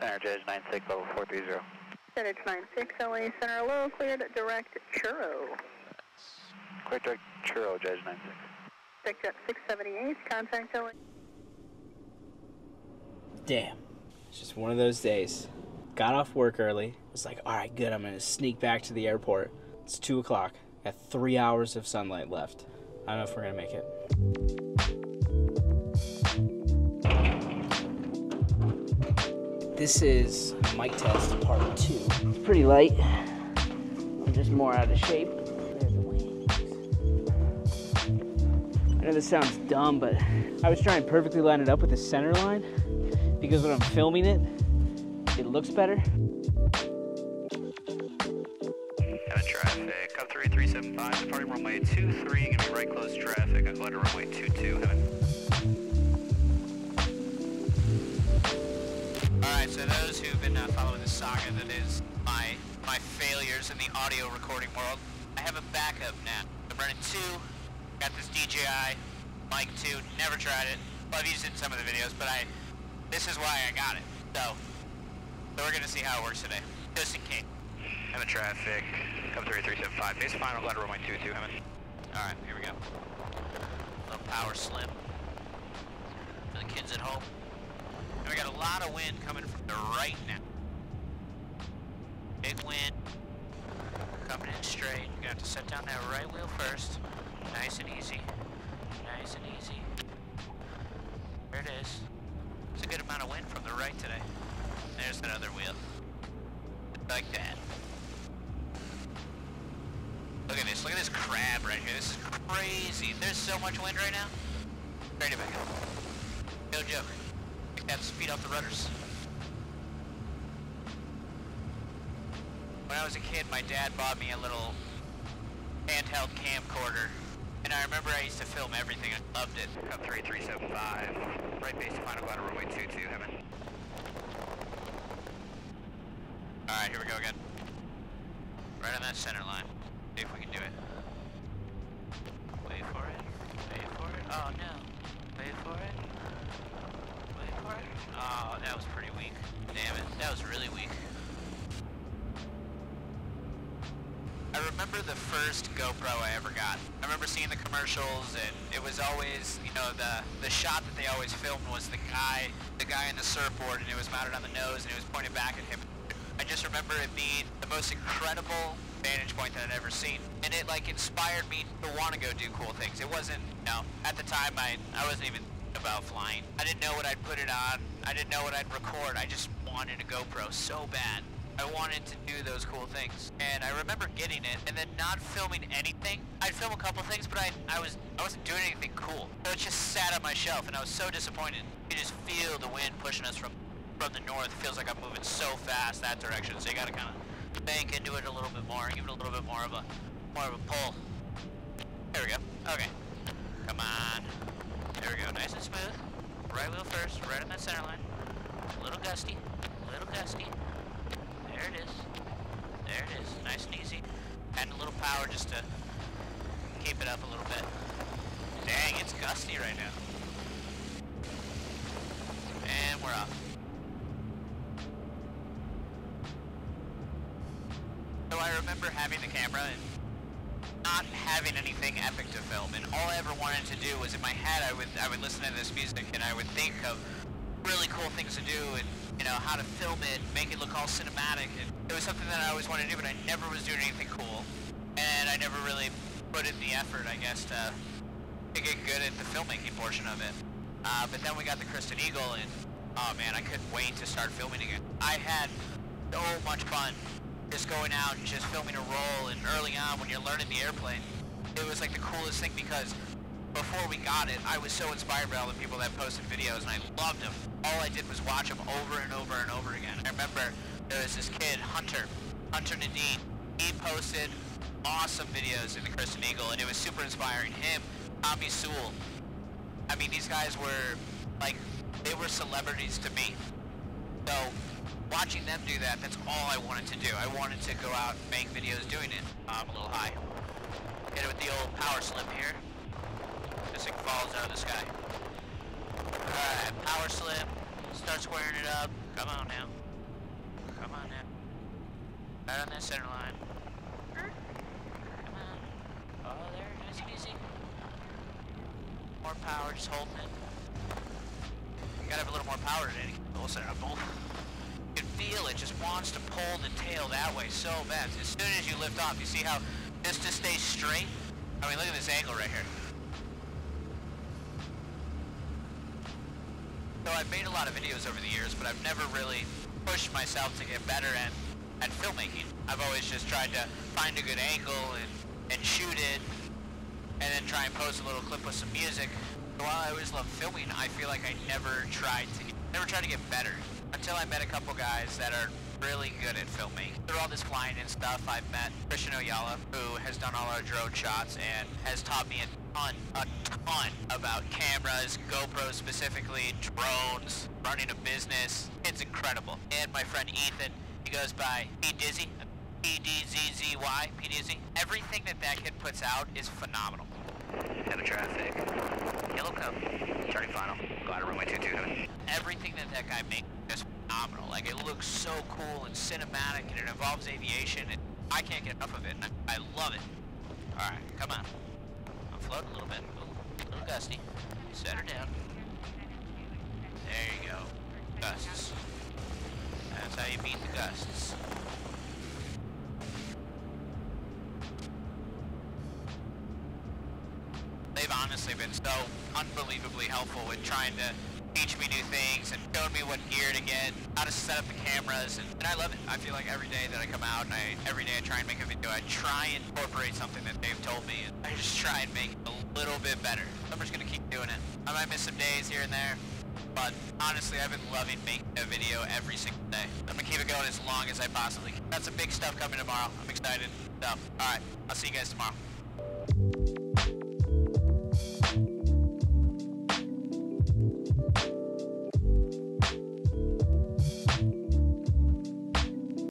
Center Judge 96 level 430. Edge 96 LA Center, oh low, cleared direct churro. Quick direct churro, Judge 96. Check jet 678, contact LA. Damn. It's just one of those days. Got off work early. Was like, all right, good. I'm gonna sneak back to the airport. It's two o'clock. Got three hours of sunlight left. I don't know if we're gonna make it. This is mic test part two. It's pretty light. I'm just more out of shape. I know this sounds dumb, but I was trying to perfectly line it up with the center line because when I'm filming it, it looks better. Traffic, up 3375, departing runway 23, gonna be right close traffic, going to runway 22, heaven. So those who've been uh, following the saga that is my my failures in the audio recording world, I have a backup now. I'm running two, got this DJI mic 2, never tried it. Well, I've used it in some of the videos, but I, this is why I got it. So, so we're gonna see how it works today, just in case. Heaven traffic, up 3375, base final, glide runway 22, heaven. Alright, here we go. little power slip for the kids at home. And we got a lot of wind coming from the right now. Big wind. Coming in straight. You're gonna have to set down that right wheel first. Nice and easy. Nice and easy. There it is. It's a good amount of wind from the right today. There's that other wheel. Like that. Look at this. Look at this crab right here. This is crazy. There's so much wind right now. Ready to back up. No joke. Have to speed off the rudders. When I was a kid, my dad bought me a little handheld camcorder. And I remember I used to film everything. I loved it. Up 3375, right base to final, glide runway 22, heaven. Alright, here we go again. Right on that center line. See if we can do it. Wait for it. Wait for it. Oh no. Wait for it. Oh, that was pretty weak. Damn it. That was really weak. I remember the first GoPro I ever got. I remember seeing the commercials and it was always, you know, the the shot that they always filmed was the guy, the guy in the surfboard and it was mounted on the nose and it was pointed back at him. I just remember it being the most incredible vantage point that I'd ever seen. And it like inspired me to want to go do cool things. It wasn't, you know, at the time I, I wasn't even about flying. I didn't know what I'd put it on. I didn't know what I'd record. I just wanted a GoPro so bad. I wanted to do those cool things. And I remember getting it and then not filming anything. I'd film a couple things, but I, I was I wasn't doing anything cool. So it just sat on my shelf and I was so disappointed. You just feel the wind pushing us from from the north. It feels like I'm moving so fast that direction. So you gotta kinda bank into it a little bit more, give it a little bit more of a more of a pull. There we go. Okay. Come on. Nice and smooth. Right wheel first, right on that center line. A little gusty. A little gusty. There it is. There it is. Nice and easy. Add a little power just to keep it up a little bit. Dang, it's gusty right now. And we're off. So I remember having the camera and not having anything epic to film, and all I ever wanted to do was in my head I would I would listen to this music and I would think of really cool things to do and you know how to film it, make it look all cinematic. And it was something that I always wanted to do, but I never was doing anything cool, and I never really put in the effort, I guess, to to get good at the filmmaking portion of it. Uh, but then we got the Christen Eagle, and oh man, I couldn't wait to start filming again. I had so much fun just going out and just filming a roll and early on when you're learning the airplane it was like the coolest thing because before we got it I was so inspired by all the people that posted videos and I loved them all I did was watch them over and over and over again. I remember there was this kid Hunter Hunter Nadine. He posted awesome videos in the Christen Eagle and it was super inspiring. Him Tommy Sewell. I mean these guys were like they were celebrities to me. So watching them do that, that's all I wanted to do. I wanted to go out and make videos doing it. I'm a little high. Hit it with the old power slip here. This thing falls out of the sky. Alright, power slip. Start squaring it up. Come on now. Come on now. Right on that center line. Come on. Oh, there. Nice and easy. More power, just holding it. You gotta have a little more power today to keep the whole center up. Feel it just wants to pull the tail that way so bad. As soon as you lift off, you see how just to stay straight? I mean, look at this angle right here. So I've made a lot of videos over the years, but I've never really pushed myself to get better at, at filmmaking. I've always just tried to find a good angle and, and shoot it, and then try and post a little clip with some music. While I always love filming, I feel like I never tried to never tried to get better until I met a couple guys that are really good at filmmaking. Through all this flying and stuff, I've met Christian Oyala, who has done all our drone shots and has taught me a ton, a ton about cameras, GoPro specifically, drones, running a business. It's incredible. And my friend Ethan, he goes by P Dizzy, P-D-Z-Z-Y, P Dizzy. Everything that that kid puts out is phenomenal. Heavy traffic. Yellow cub. Charting final. Glider runway 22, heaven. That guy makes is phenomenal. Like, it looks so cool and cinematic, and it involves aviation, and I can't get enough of it, I, I love it. Alright, come on. I'm floating a little bit. A little gusty. Set her down. There you go. Gusts. That's how you beat the gusts. They've honestly been so unbelievably helpful with trying to teach me new things and showing me what gear to get, how to set up the cameras, and, and I love it. I feel like every day that I come out and I, every day I try and make a video, I try and incorporate something that they've told me, and I just try and make it a little bit better. I'm just gonna keep doing it. I might miss some days here and there, but honestly, I've been loving making a video every single day. I'm gonna keep it going as long as I possibly can. Got some big stuff coming tomorrow. I'm excited. So, alright, I'll see you guys tomorrow.